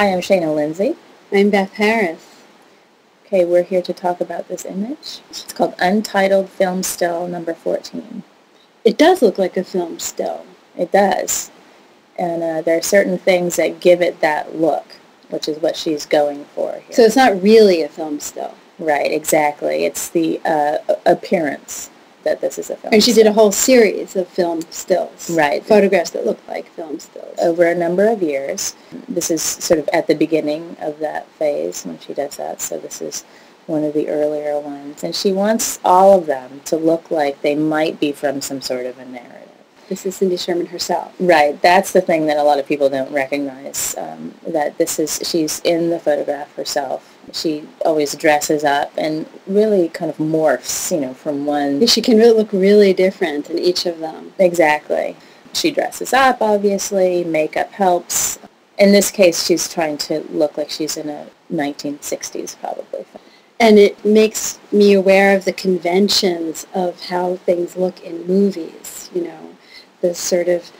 Hi, I'm Shana Lindsay. I'm Beth Harris. Okay, we're here to talk about this image. It's called Untitled Film Still number 14. It does look like a film still. It does. And uh, there are certain things that give it that look, which is what she's going for here. So it's not really a film still. Right, exactly. It's the uh, appearance that this is a film And she did a whole series of film stills. Right. Photographs that look like film stills. over a number of years. This is sort of at the beginning of that phase when she does that, so this is one of the earlier ones. And she wants all of them to look like they might be from some sort of a narrative. This is Cindy Sherman herself. Right, that's the thing that a lot of people don't recognize, um, that this is, she's in the photograph herself. She always dresses up and really kind of morphs, you know, from one She can really look really different in each of them. Exactly. She dresses up, obviously. Makeup helps. In this case, she's trying to look like she's in a 1960s, probably. And it makes me aware of the conventions of how things look in movies, you know, the sort of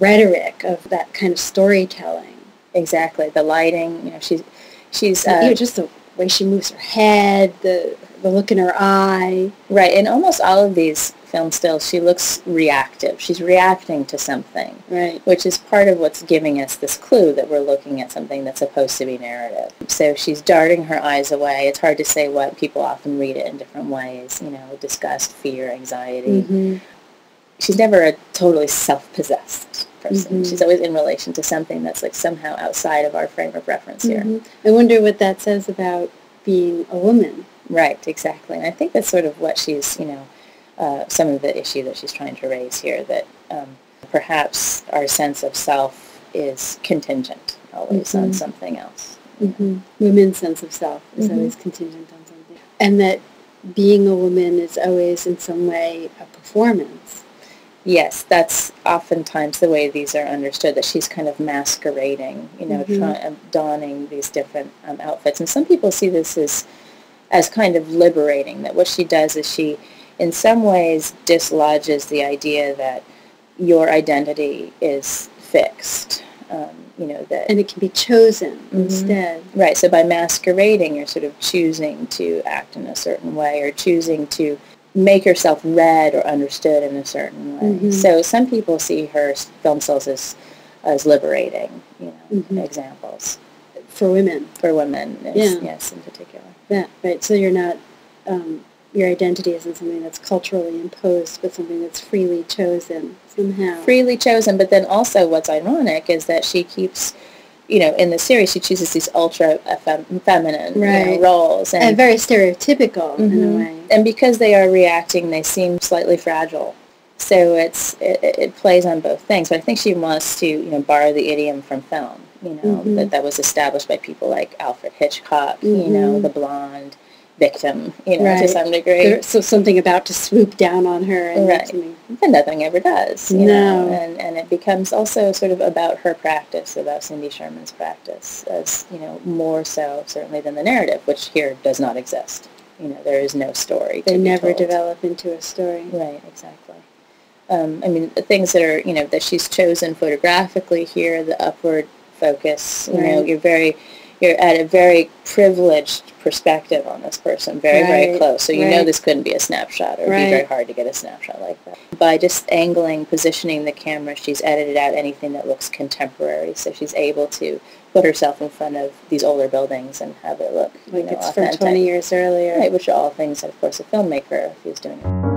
rhetoric of that kind of storytelling. Exactly. The lighting, you know, she's, she's, you uh, know, just the way she moves her head, the, the look in her eye. right. In almost all of these film stills, she looks reactive. She's reacting to something. Right. which is part of what's giving us this clue that we're looking at something that's supposed to be narrative. So she's darting her eyes away. It's hard to say what people often read it in different ways, you know, disgust, fear, anxiety. Mm-hmm. She's never a totally self-possessed person. Mhm. She's always in relation to something that's like somehow outside of our frame of reference here. Mhm. I wonder what that says about being a woman. Right, exactly. And I think that's sort of what she's, you know, uh, some of the issue that she's trying to raise here, that um, perhaps our sense of self is contingent always on Mhm. something else. Mm-hmm. Women's sense of self is Mhm. always contingent on something. And that being a woman is always in some way a performance. Yes, that's oftentimes the way these are understood, that she's kind of masquerading, you know, Mhm. try, um, donning these different um, outfits. And some people see this as, as kind of liberating, that what she does is she, in some ways, dislodges the idea that your identity is fixed, um, you know, that... And it can be chosen Mhm. instead. Right, so by masquerading, you're sort of choosing to act in a certain way or choosing to make yourself read or understood in a certain way. Mhm. So some people see her s- film stills as, as liberating, you know, Mhm. examples For women. for women, yes, Yeah. yes, in particular. Yeah, right. So you're not, um, your identity isn't something that's culturally imposed, but something that's freely chosen somehow. Freely chosen, but then also what's ironic is that she keeps, you know, in the series she chooses these ultra fem- feminine you know, roles. and very stereotypical in a Mhm. way. And because they are reacting, they seem slightly fragile. So it's it, it plays on both things. But I think she wants to you know borrow the idiom from film. You know Mhm. that that was established by people like Alfred Hitchcock. You know Mhm. the blonde victim. You know to some degree. There- so something about to swoop down on her and Right. But nothing ever does. You know? And and it becomes also sort of about her practice, about Cindy Sherman's practice, as you know more so certainly than the narrative, which here does not exist. You know there is no story. they never told. develop into a story. Right, exactly. Um, I mean, the things that are, you know, that she's chosen photographically here, the upward focus, you know, you're very, you're at a very privileged perspective on this person, very, very close. So you know this couldn't be a snapshot. It would be very hard to get a snapshot like that. By just angling, positioning the camera, she's edited out anything that looks contemporary. So she's able to put herself in front of these older buildings and have it look, you Like know, it's from 20 years earlier. Right, which are all things that, of course, a filmmaker, if he was doing it.